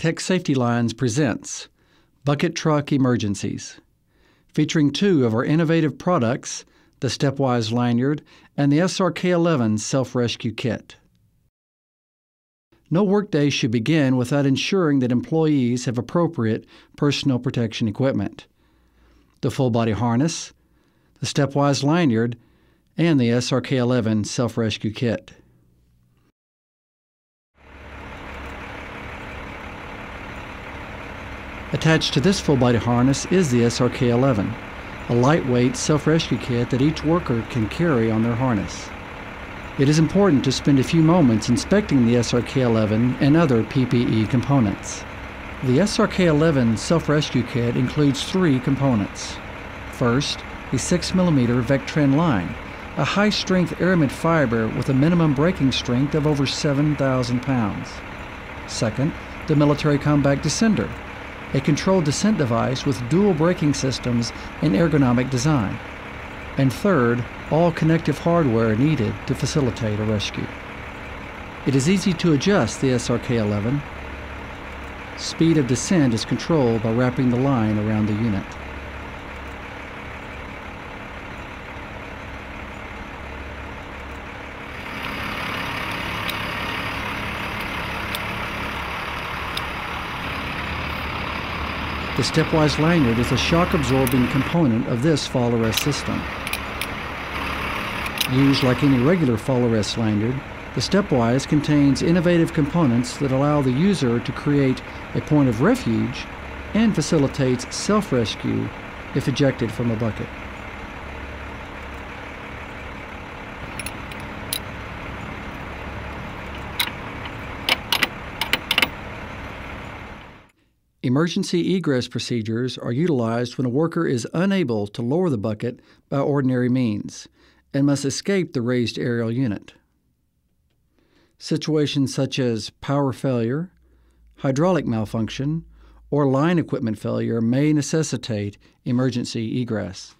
Tech Safety Lines presents Bucket Truck Emergencies, featuring two of our innovative products, the Stepwise Lanyard and the SRK11 Self Rescue Kit. No workday should begin without ensuring that employees have appropriate personal protection equipment. The full body harness, the Stepwise Lanyard, and the SRK11 Self Rescue Kit. Attached to this full body harness is the SRK11, a lightweight self rescue kit that each worker can carry on their harness. It is important to spend a few moments inspecting the SRK11 and other PPE components. The SRK11 self rescue kit includes three components. First, a 6mm Vectran line, a high strength aramid fiber with a minimum breaking strength of over 7,000 pounds. Second, the military compact descender, a controlled descent device with dual braking systems and ergonomic design. And third, all connective hardware needed to facilitate a rescue. It is easy to adjust the SRK11. Speed of descent is controlled by wrapping the line around the unit. The stepwise lanyard is a shock-absorbing component of this fall arrest system. Used like any regular fall arrest lanyard, the stepwise contains innovative components that allow the user to create a point of refuge and facilitates self-rescue if ejected from a bucket. Emergency egress procedures are utilized when a worker is unable to lower the bucket by ordinary means and must escape the raised aerial unit. Situations such as power failure, hydraulic malfunction, or line equipment failure may necessitate emergency egress.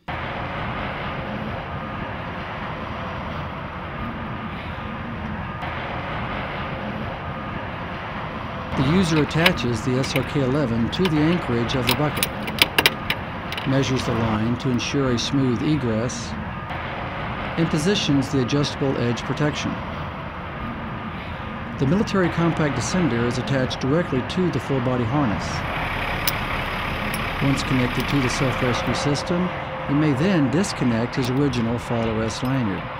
User attaches the SRK11 to the anchorage of the bucket, measures the line to ensure a smooth egress, and positions the adjustable edge protection. The military compact descender is attached directly to the full body harness. Once connected to the self-rescue system, he may then disconnect his original fall arrest lanyard.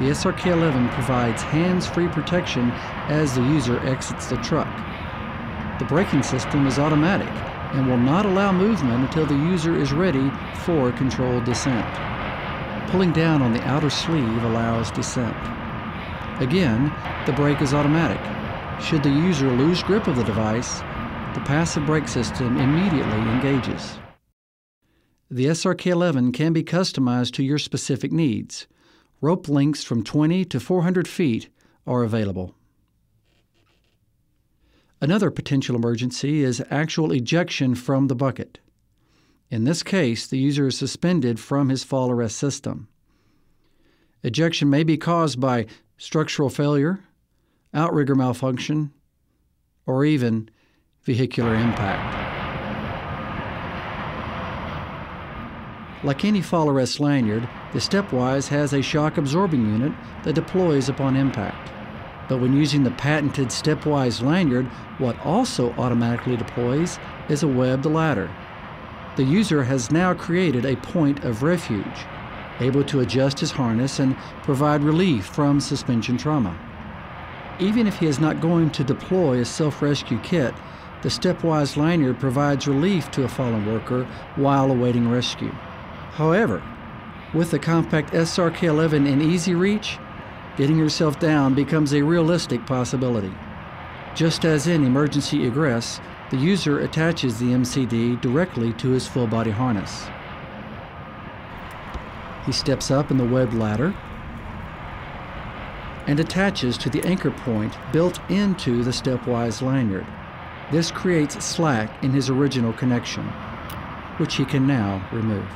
The SRK11 provides hands-free protection as the user exits the truck. The braking system is automatic and will not allow movement until the user is ready for controlled descent. Pulling down on the outer sleeve allows descent. Again, the brake is automatic. Should the user lose grip of the device, the passive brake system immediately engages. The SRK11 can be customized to your specific needs. Rope lengths from 20 to 400 feet are available. Another potential emergency is actual ejection from the bucket. In this case, the user is suspended from his fall arrest system. Ejection may be caused by structural failure, outrigger malfunction, or even vehicular impact. Like any fall arrest lanyard, the Stepwise has a shock absorbing unit that deploys upon impact. But when using the patented Stepwise lanyard, what also automatically deploys is a webbed ladder. The user has now created a point of refuge, able to adjust his harness and provide relief from suspension trauma. Even if he is not going to deploy a self rescue kit, the Stepwise lanyard provides relief to a fallen worker while awaiting rescue. However, with the compact SRK11 in easy reach, getting yourself down becomes a realistic possibility. Just as in emergency egress, the user attaches the MCD directly to his full body harness. He steps up in the web ladder and attaches to the anchor point built into the stepwise lanyard. This creates slack in his original connection, which he can now remove.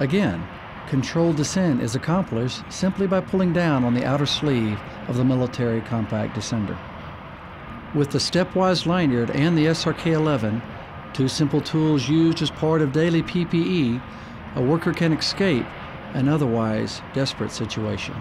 Again, controlled descent is accomplished simply by pulling down on the outer sleeve of the military compact descender. With the stepwise lanyard and the SRK-11, two simple tools used as part of daily PPE, a worker can escape an otherwise desperate situation.